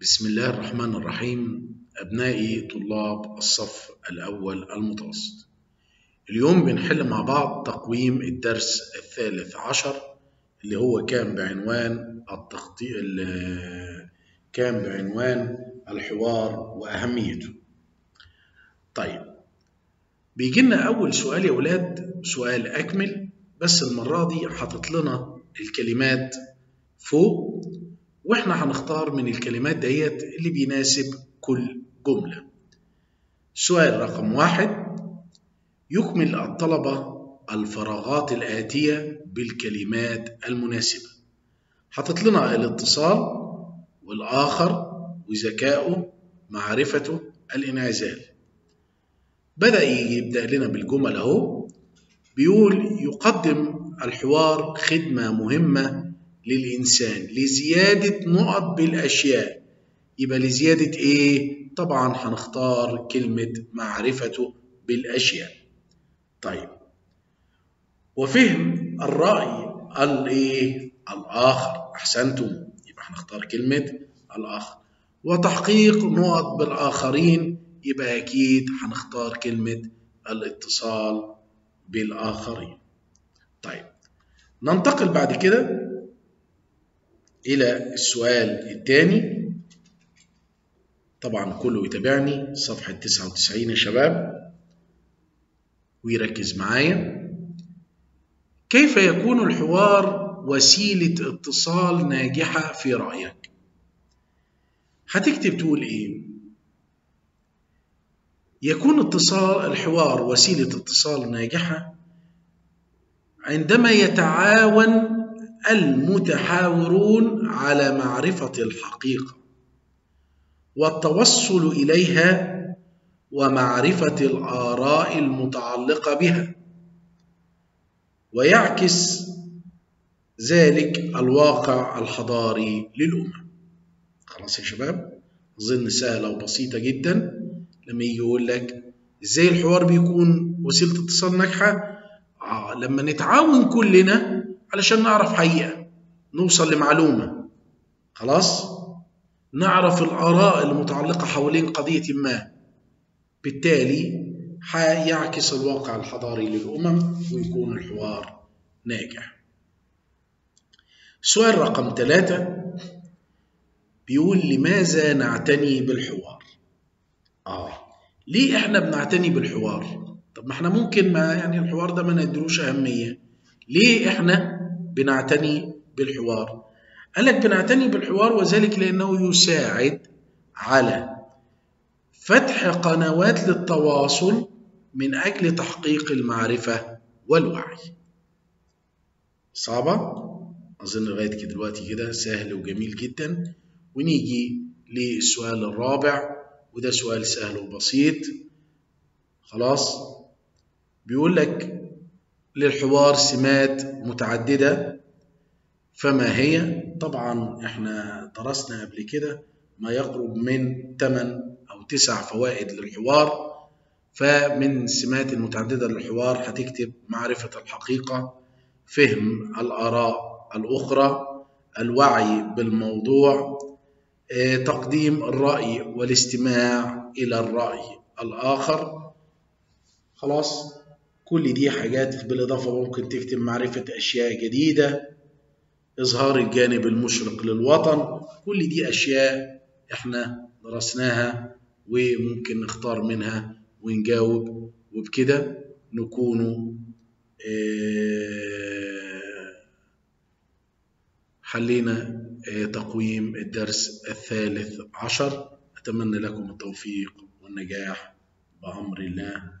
بسم الله الرحمن الرحيم أبنائي طلاب الصف الأول المتوسط. اليوم بنحل مع بعض تقويم الدرس الثالث عشر اللي هو كان بعنوان التخطيط كان بعنوان الحوار وأهميته. طيب بيجي لنا أول سؤال يا ولاد سؤال أكمل بس المرة دي حاطط لنا الكلمات فوق وإحنا هنختار من الكلمات ديت اللي بيناسب كل جملة. سؤال رقم واحد يكمل الطلبة الفراغات الآتية بالكلمات المناسبة. حاطط لنا الاتصال والآخر وذكائه معرفته الانعزال. بدأ يبدأ لنا بالجمل أهو. بيقول يقدم الحوار خدمة مهمة للإنسان لزيادة نقط بالأشياء. يبقى لزيادة إيه؟ طبعا هنختار كلمة معرفته بالأشياء. طيب. وفهم الرأي الإيه؟ الآخر. أحسنتم. يبقى هنختار كلمة الآخر. وتحقيق نقط بالآخرين. يبقى أكيد هنختار كلمة الاتصال بالآخرين. طيب. ننتقل بعد كده إلى السؤال الثاني. طبعا كله يتابعني. صفحة 99 يا شباب. ويركز معايا. كيف يكون الحوار وسيلة اتصال ناجحة في رأيك؟ هتكتب تقول إيه؟ يكون اتصال الحوار وسيلة اتصال ناجحة عندما يتعاون المتحاورون على معرفة الحقيقة والتوصل إليها ومعرفة الآراء المتعلقة بها ويعكس ذلك الواقع الحضاري للأمة. خلاص يا شباب أظن سهلة وبسيطة جدا. لما يجي يقول لك إزاي الحوار بيكون وسيلة اتصال ناجحة؟ آه لما نتعاون كلنا علشان نعرف حقيقة نوصل لمعلومة. خلاص؟ نعرف الآراء المتعلقة حوالين قضية ما. بالتالي هيعكس الواقع الحضاري للأمم ويكون الحوار ناجح. سؤال رقم ثلاثة. بيقول لماذا نعتني بالحوار؟ آه ليه إحنا بنعتني بالحوار؟ طب ما إحنا ممكن ما يعني الحوار ده ما نديلوش أهمية. ليه إحنا بنعتني بالحوار؟ قال لك بنعتني بالحوار وذلك لأنه يساعد على فتح قنوات للتواصل من أجل تحقيق المعرفة والوعي. صعبة؟ أظن لغاية كده دلوقتي كده سهل وجميل جدا. ونيجي للسؤال الرابع وده سؤال سهل وبسيط. خلاص؟ بيقول لك للحوار سمات متعددة. فما هي؟ طبعا إحنا درسنا قبل كده ما يقرب من 8 أو 9 فوائد للحوار. فمن السمات المتعددة للحوار هتكتب معرفة الحقيقة فهم الآراء الأخرى الوعي بالموضوع تقديم الرأي والاستماع إلى الرأي الآخر. خلاص؟ كل دي حاجات بالإضافة ممكن تكتب معرفة أشياء جديدة إظهار الجانب المشرق للوطن كل دي أشياء إحنا درسناها وممكن نختار منها ونجاوب وبكده نكون حلينا تقويم الدرس الثالث عشر. أتمنى لكم التوفيق والنجاح بأمر الله.